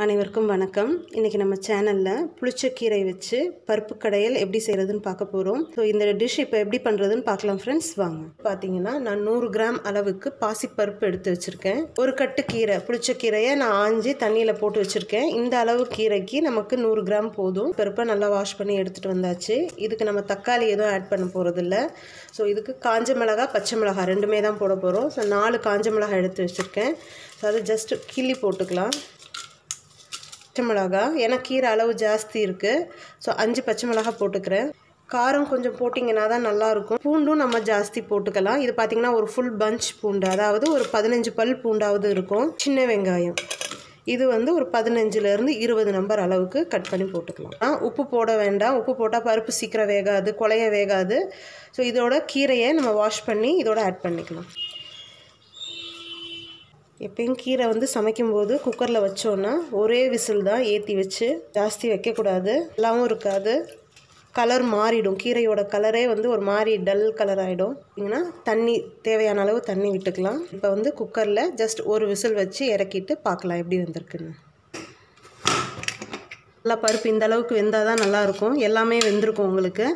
அனைவருக்கும் வணக்கம். இன்றைக்கி நம்ம சேனலில் புளிச்சக்கீரை வச்சு பருப்பு கடையல் எப்படி செய்கிறதுன்னு பார்க்க போகிறோம் ஸோ இந்த டிஷ் இப்போ எப்படி பண்ணுறதுன்னு பார்க்கலாம் ஃப்ரெண்ட்ஸ் வாங்க. பார்த்தீங்கன்னா நான் நூறு கிராம் அளவுக்கு பாசிப்பருப்பு எடுத்து வச்சுருக்கேன். ஒரு கட்டு கீரை புளிச்சக்கீரையை நான் ஆஞ்சி தண்ணியில் போட்டு வச்சுருக்கேன். இந்த அளவு கீரைக்கு நமக்கு நூறு கிராம் போதும். பருப்பை நல்லா வாஷ் பண்ணி எடுத்துகிட்டு வந்தாச்சு. இதுக்கு நம்ம தக்காளி எதுவும் ஆட் பண்ண போகிறதில்ல ஸோ இதுக்கு காஞ்ச மிளகா பச்சை மிளகா ரெண்டுமே தான் போட போகிறோம் ஸோ நாலு காஞ்ச மிளகா எடுத்து வச்சுருக்கேன். ஸோ அது ஜஸ்ட்டு கிள்ளி போட்டுக்கலாம். பச்சை மிளகா. ஏன்னா கீரை அளவு ஜாஸ்தி இருக்குது ஸோ அஞ்சு பச்சை மிளகா போட்டுக்கிறேன். காரம் கொஞ்சம் போட்டிங்கன்னா தான் நல்லாயிருக்கும். பூண்டும் நம்ம ஜாஸ்தி போட்டுக்கலாம். இது பார்த்திங்கன்னா ஒரு ஃபுல் பஞ்ச் பூண்டு. அதாவது ஒரு பதினஞ்சு பல் பூண்டாவது இருக்கும். சின்ன வெங்காயம். இது வந்து ஒரு பதினஞ்சுலேருந்து இருபது நம்பர் அளவுக்கு கட் பண்ணி போட்டுக்கலாம். உப்பு போட வேண்டாம். உப்பு போட்டால் பருப்பு சீக்கிரம் வேகாது குலைய வேகாது. ஸோ இதோட கீரையை நம்ம வாஷ் பண்ணி இதோட ஆட் பண்ணிக்கலாம். எப்பயும் கீரை வந்து சமைக்கும்போது குக்கரில் வச்சோன்னா ஒரே விசில் தான் ஏற்றி வச்சு ஜாஸ்தி வைக்கக்கூடாது. நல்லாவும் இருக்காது. கலர் மாறிடும். கீரையோட கலரே வந்து ஒரு மாதிரி டல் கலர் ஆகிடும் பார்த்தீங்கன்னா தண்ணி தேவையான அளவு தண்ணி விட்டுக்கலாம். இப்போ வந்து குக்கரில் ஜஸ்ட் ஒரு விசில் வச்சு இறக்கிட்டு பார்க்கலாம் எப்படி வந்திருக்குன்னு. நல்லா பருப்பு இந்த அளவுக்கு வெந்தால் தான் நல்லாயிருக்கும் எல்லாமே வெந்திருக்கும் உங்களுக்கு.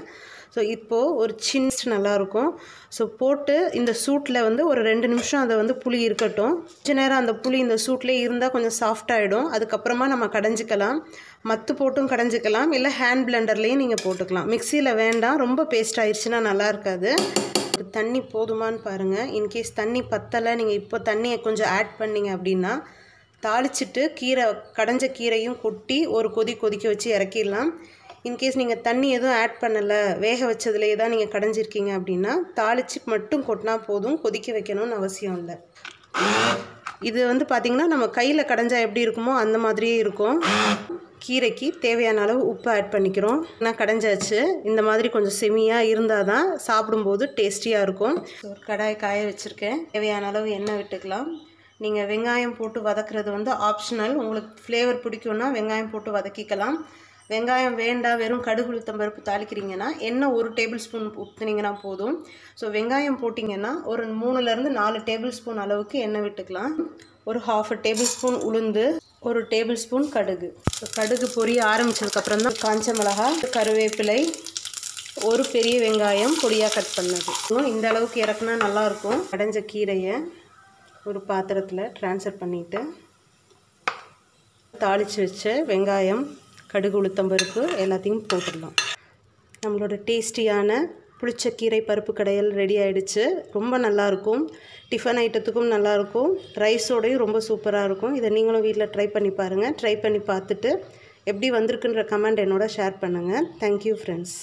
ஸோ இப்போது ஒரு சின்ன நல்லாயிருக்கும் ஸோ போட்டு இந்த சூட்டில் வந்து ஒரு ரெண்டு நிமிஷம் அதை வந்து புளி இருக்கட்டும். கொஞ்ச நேரம் அந்த புளி இந்த சூட்லேயே இருந்தால் கொஞ்சம் சாஃப்டாகிடும் அதுக்கப்புறமா நம்ம கடைஞ்சிக்கலாம். மத்து போட்டும் கடைஞ்சிக்கலாம். இல்லை ஹேண்ட் பிளெண்டர்லேயும் நீங்கள் போட்டுக்கலாம். மிக்சியில் வேண்டாம். ரொம்ப பேஸ்ட் ஆயிடுச்சுன்னா நல்லா இருக்காது தண்ணி போதுமான்னு பாருங்கள் இன்கேஸ் தண்ணி பத்தலை நீங்கள் இப்போ தண்ணியை கொஞ்சம் ஆட் பண்ணிங்க அப்படின்னா தாளிச்சிட்டு கீரை கடைஞ்ச கீரையும் கொட்டி ஒரு கொதி கொதிக்க வச்சு இறக்கிடலாம். இன்கேஸ் நீங்கள் தண்ணி எதுவும் ஆட் பண்ணலை வேக வச்சதுலேயே தான் நீங்கள் கடைஞ்சிருக்கீங்க அப்படின்னா தாளிச்சு மட்டும் கொட்டினா போதும் கொதிக்க வைக்கணும்னு அவசியம் இல்லை. இது வந்து பார்த்திங்கன்னா நம்ம கையில் கடைஞ்சா எப்படி இருக்குமோ அந்த மாதிரியே இருக்கும். கீரைக்கு தேவையான அளவு உப்பு ஆட் பண்ணிக்கிறோம். நான் கடைஞ்சாச்சு. இந்த மாதிரி கொஞ்சம் செமியாக இருந்தால் தான் சாப்பிடும்போது டேஸ்டியாக இருக்கும். ஒரு கடாய் காய வச்சுருக்கேன். தேவையான அளவு எண்ணெய் விட்டுக்கலாம். நீங்கள் வெங்காயம் போட்டு வதக்குறது வந்து ஆப்ஷனல் உங்களுக்கு ஃப்ளேவர் பிடிக்கும்னா வெங்காயம் போட்டு வதக்கிக்கலாம். வெங்காயம் வேண்டாம் வெறும் கடுகு உளுத்தம் பருப்பு தாளிக்கிறீங்கன்னா எண்ணெய் ஒரு டேபிள் ஸ்பூன் ஊற்றுனீங்கன்னா போதும். ஸோ வெங்காயம் போட்டிங்கன்னா ஒரு மூணுலேருந்து நாலு டேபிள் ஸ்பூன் அளவுக்கு எண்ணெய் விட்டுக்கலாம். ஒரு ஹாஃப் டேபிள் ஸ்பூன் உளுந்து ஒரு டேபிள் ஸ்பூன் கடுகு. ஸோ கடுகு பொரிய ஆரம்பித்ததுக்கப்புறம் தான் காஞ்ச மிளகா கருவேப்பிலை ஒரு பெரிய வெங்காயம் பொடியாக கட் பண்ணது. இந்த அளவுக்கு இறக்குனா நல்லாயிருக்கும் அடைஞ்ச கீரையை ஒரு பாத்திரத்தில் ட்ரான்ஸ்ஃபர் பண்ணிவிட்டு தாளித்து வச்ச வெங்காயம் கடுகு உளுத்தம்பருப்பு எல்லாத்தையும் போட்டுடலாம். நம்மளோட டேஸ்டியான புளிச்சக்கீரை பருப்பு கடையல் ரெடி ஆகிடுச்சு ரொம்ப நல்லாயிருக்கும் டிஃபன் ஐட்டத்துக்கும் நல்லாயிருக்கும் ரைஸோடையும் ரொம்ப சூப்பராக இருக்கும். இதை நீங்களும் வீட்டில் ட்ரை பண்ணி பாருங்கள் ட்ரை பண்ணி பார்த்துட்டு எப்படி வந்திருக்குன்ற கமெண்ட் என்னோட ஷேர் பண்ணுங்கள் தேங்க்யூ ஃப்ரெண்ட்ஸ்